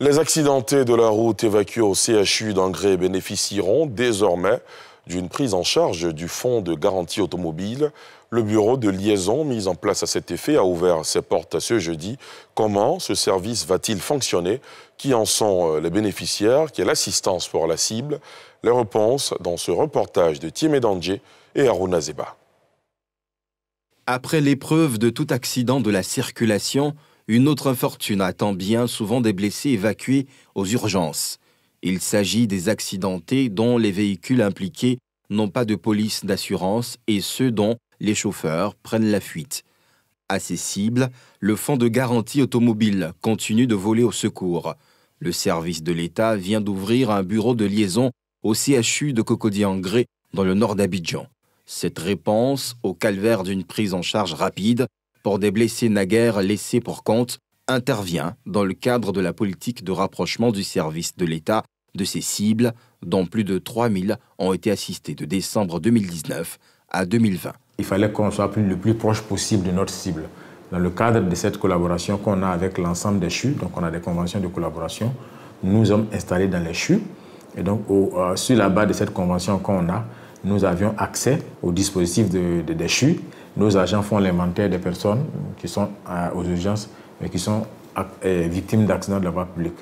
Les accidentés de la route évacués au CHU d'Angré bénéficieront désormais d'une prise en charge du fonds de garantie automobile. Le bureau de liaison mis en place à cet effet a ouvert ses portes ce jeudi. Comment ce service va-t-il fonctionner? Qui en sont euh, les bénéficiaires? Quelle assistance pour la cible? Les réponses dans ce reportage de Tiemé Dangé et Aruna Zeba. Après l'épreuve de tout accident de la circulation, une autre infortune attend bien souvent des blessés évacués aux urgences. Il s'agit des accidentés dont les véhicules impliqués n'ont pas de police d'assurance et ceux dont les chauffeurs prennent la fuite. À ces cibles, le fonds de garantie automobile continue de voler au secours. Le service de l'État vient d'ouvrir un bureau de liaison au CHU de Cocody-Angré dans le nord d'Abidjan. Cette réponse au calvaire d'une prise en charge rapide pour des blessés naguère laissés pour compte intervient dans le cadre de la politique de rapprochement du service de l'État de ses cibles, dont plus de 3000 ont été assistés de décembre 2019 à 2020. Il fallait qu'on soit le plus proche possible de notre cible. Dans le cadre de cette collaboration qu'on a avec l'ensemble des CHU, donc on a des conventions de collaboration, nous sommes installés dans les CHU. Et donc, euh, sur la base de cette convention qu'on a, nous avions accès au dispositif de, de, des CHU nos agents font l'inventaire des personnes qui sont euh, aux urgences, mais qui sont euh, victimes d'accidents de la voie publique.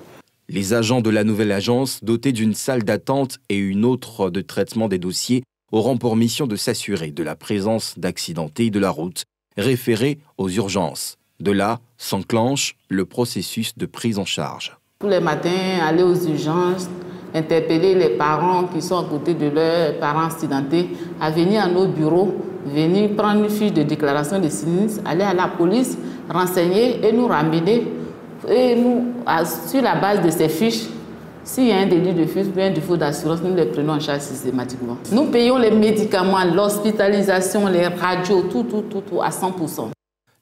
Les agents de la nouvelle agence, dotés d'une salle d'attente et une autre de traitement des dossiers, auront pour mission de s'assurer de la présence d'accidentés de la route référés aux urgences. De là s'enclenche le processus de prise en charge. Tous les matins, aller aux urgences, interpeller les parents qui sont à côté de leurs parents accidentés à venir à nos bureaux venir prendre une fiche de déclaration de sinistre, aller à la police, renseigner et nous ramener. Et nous, sur la base de ces fiches, s'il y a un délit de fuite ou un défaut d'assurance, nous les prenons en charge systématiquement. Nous payons les médicaments, l'hospitalisation, les radios, tout, tout, tout, tout à 100%.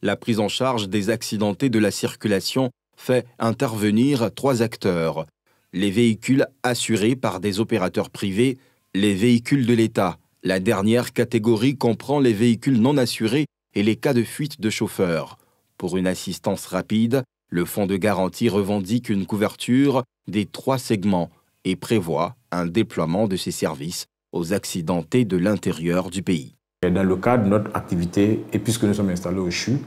La prise en charge des accidentés de la circulation fait intervenir trois acteurs. Les véhicules assurés par des opérateurs privés, les véhicules de l'État la dernière catégorie comprend les véhicules non assurés et les cas de fuite de chauffeurs. Pour une assistance rapide, le fonds de garantie revendique une couverture des trois segments et prévoit un déploiement de ces services aux accidentés de l'intérieur du pays. Dans le cadre de notre activité, et puisque nous sommes installés au CHU,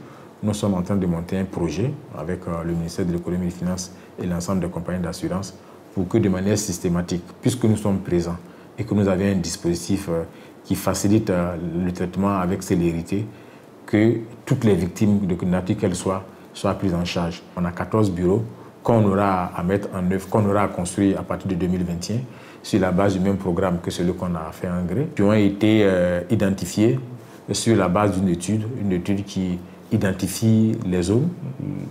nous sommes en train de monter un projet avec euh, le ministère de l'économie et des finances et l'ensemble des compagnies d'assurance pour que de manière systématique, puisque nous sommes présents et que nous avons un dispositif euh, qui facilite euh, le traitement avec célérité, que toutes les victimes, de nature qu'elles soient, soient prises en charge. On a 14 bureaux qu'on aura à mettre en œuvre, qu'on aura à construire à partir de 2021 sur la base du même programme que celui qu'on a fait en gré, qui ont été euh, identifiés sur la base d'une étude, une étude qui identifie les zones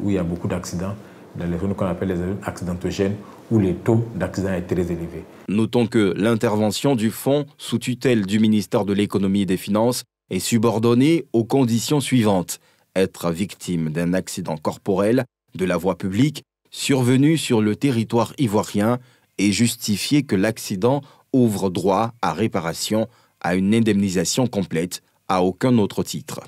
où il y a beaucoup d'accidents, dans les zones qu'on appelle les zones accidentogènes, où les taux d'accident est très élevé. Notons que l'intervention du fonds sous tutelle du ministère de l'économie et des finances est subordonnée aux conditions suivantes. Être victime d'un accident corporel de la voie publique survenu sur le territoire ivoirien et justifier que l'accident ouvre droit à réparation, à une indemnisation complète, à aucun autre titre.